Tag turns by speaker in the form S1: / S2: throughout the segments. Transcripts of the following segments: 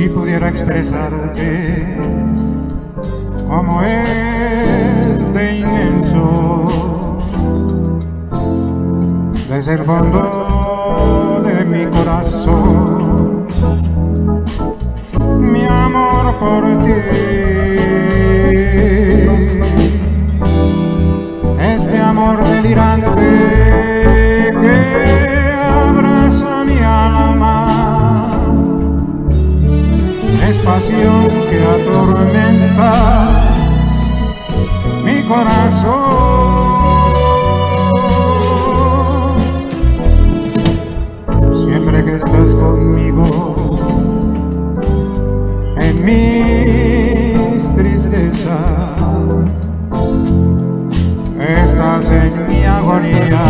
S1: si pudiera expresarte como es de inmenso desde el fondo de mi corazón mi amor por ti. Es pasión que atormenta mi corazón. que estás conmigo en mis tristezas, estás en mi agonía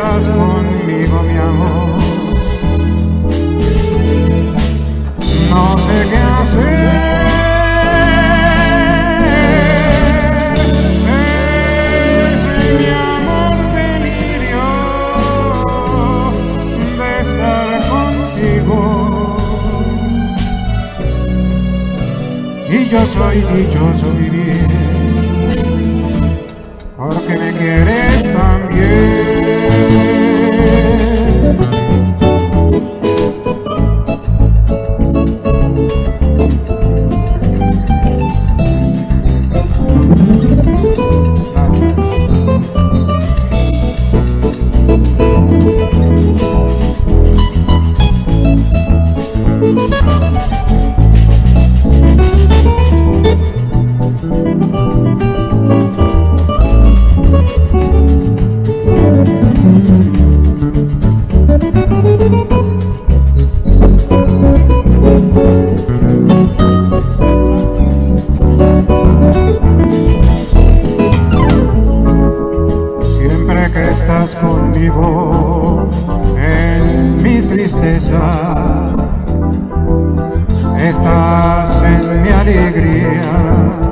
S1: conmigo, mi amor. No sé qué hacer. Mi amor delirio de estar contigo. Y yo soy dichoso vivir porque me quieres estás conmigo en mis tristezas, estás en mi alegría.